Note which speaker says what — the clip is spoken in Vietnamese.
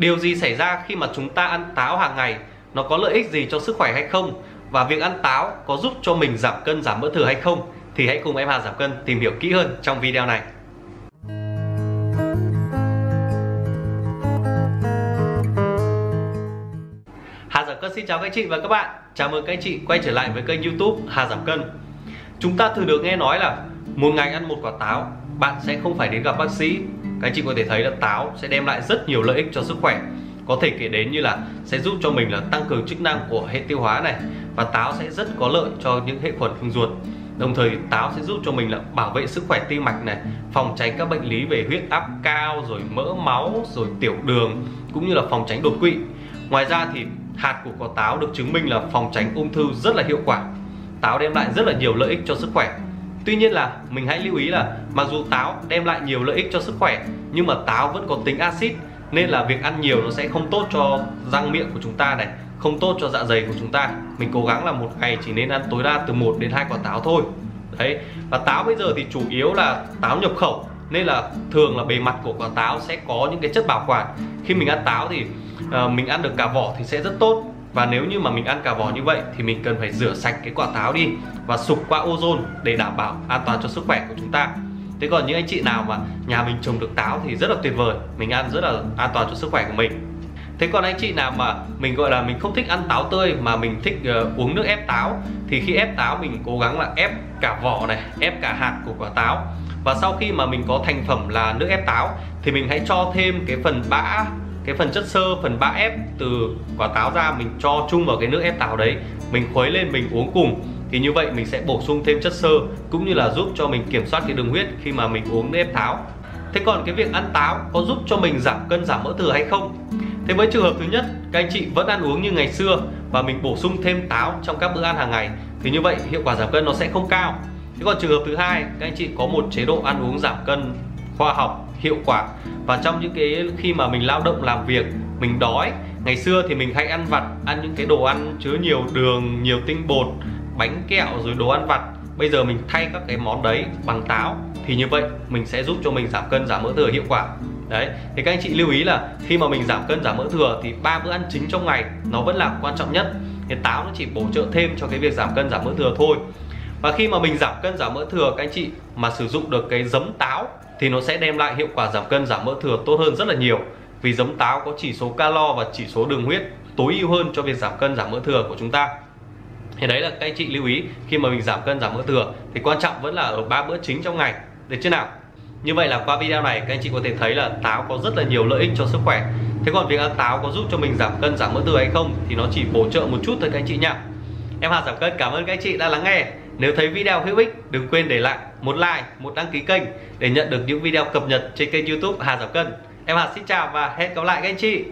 Speaker 1: điều gì xảy ra khi mà chúng ta ăn táo hàng ngày? Nó có lợi ích gì cho sức khỏe hay không? Và việc ăn táo có giúp cho mình giảm cân, giảm mỡ thừa hay không? Thì hãy cùng em Hà giảm cân tìm hiểu kỹ hơn trong video này. Hà giảm cân xin chào các chị và các bạn. Chào mừng các chị quay trở lại với kênh youtube Hà giảm cân. Chúng ta thường được nghe nói là một ngày ăn một quả táo, bạn sẽ không phải đến gặp bác sĩ các anh chị có thể thấy là táo sẽ đem lại rất nhiều lợi ích cho sức khỏe. Có thể kể đến như là sẽ giúp cho mình là tăng cường chức năng của hệ tiêu hóa này và táo sẽ rất có lợi cho những hệ khuẩn đường ruột. Đồng thời, táo sẽ giúp cho mình là bảo vệ sức khỏe tim mạch này, phòng tránh các bệnh lý về huyết áp cao, rồi mỡ máu, rồi tiểu đường, cũng như là phòng tránh đột quỵ. Ngoài ra thì hạt của quả táo được chứng minh là phòng tránh ung thư rất là hiệu quả. Táo đem lại rất là nhiều lợi ích cho sức khỏe. Tuy nhiên là mình hãy lưu ý là mặc dù táo đem lại nhiều lợi ích cho sức khỏe nhưng mà táo vẫn có tính axit nên là việc ăn nhiều nó sẽ không tốt cho răng miệng của chúng ta này không tốt cho dạ dày của chúng ta. Mình cố gắng là một ngày chỉ nên ăn tối đa từ 1 đến hai quả táo thôi. Đấy và táo bây giờ thì chủ yếu là táo nhập khẩu nên là thường là bề mặt của quả táo sẽ có những cái chất bảo quản. Khi mình ăn táo thì uh, mình ăn được cả vỏ thì sẽ rất tốt và nếu như mà mình ăn cả vỏ như vậy thì mình cần phải rửa sạch cái quả táo đi và sục qua ozone để đảm bảo an toàn cho sức khỏe của chúng ta. Thế còn những anh chị nào mà nhà mình trồng được táo thì rất là tuyệt vời mình ăn rất là an toàn cho sức khỏe của mình. Thế còn anh chị nào mà mình gọi là mình không thích ăn táo tươi mà mình thích uh, uống nước ép táo thì khi ép táo mình cố gắng là ép cả vỏ này ép cả hạt của quả táo. Và sau khi mà mình có thành phẩm là nước ép táo thì mình hãy cho thêm cái phần bã cái phần chất xơ, phần bã ép từ quả táo ra mình cho chung vào cái nước ép táo đấy, mình khuấy lên, mình uống cùng. Thì như vậy mình sẽ bổ sung thêm chất xơ cũng như là giúp cho mình kiểm soát cái đường huyết khi mà mình uống nước ép táo. Thế còn cái việc ăn táo có giúp cho mình giảm cân, giảm mỡ thừa hay không? Thế với trường hợp thứ nhất, các anh chị vẫn ăn uống như ngày xưa và mình bổ sung thêm táo trong các bữa ăn hàng ngày. Thì như vậy hiệu quả giảm cân nó sẽ không cao. Thế còn trường hợp thứ hai, các anh chị có một chế độ ăn uống giảm cân khoa học hiệu quả. Và trong những cái khi mà mình lao động làm việc, mình đói, ngày xưa thì mình hay ăn vặt, ăn những cái đồ ăn chứa nhiều đường, nhiều tinh bột, bánh kẹo rồi đồ ăn vặt. Bây giờ mình thay các cái món đấy bằng táo thì như vậy mình sẽ giúp cho mình giảm cân, giảm mỡ thừa hiệu quả. Đấy, thì các anh chị lưu ý là khi mà mình giảm cân, giảm mỡ thừa thì ba bữa ăn chính trong ngày nó vẫn là quan trọng nhất. Thì táo nó chỉ bổ trợ thêm cho cái việc giảm cân, giảm mỡ thừa thôi và khi mà mình giảm cân, giảm mỡ thừa, các anh chị mà sử dụng được cái giấm táo thì nó sẽ đem lại hiệu quả giảm cân, giảm mỡ thừa tốt hơn rất là nhiều. Vì giấm táo có chỉ số calo và chỉ số đường huyết tối ưu hơn cho việc giảm cân, giảm mỡ thừa của chúng ta. Thì đấy là các anh chị lưu ý khi mà mình giảm cân, giảm mỡ thừa. Thì quan trọng vẫn là ở ba bữa chính trong ngày, được chưa nào? Như vậy là qua video này, các anh chị có thể thấy là táo có rất là nhiều lợi ích cho sức khỏe. Thế còn việc ăn táo có giúp cho mình giảm cân, giảm mỡ thừa hay không thì nó chỉ bổ trợ một chút thôi các anh chị nhá. Em Hà giảm cân, cảm ơn các anh chị đã lắng nghe nếu thấy video hữu ích, đừng quên để lại một like, một đăng ký kênh để nhận được những video cập nhật trên kênh youtube Hà giảm cân. Em Hà xin chào và hẹn gặp lại các anh chị.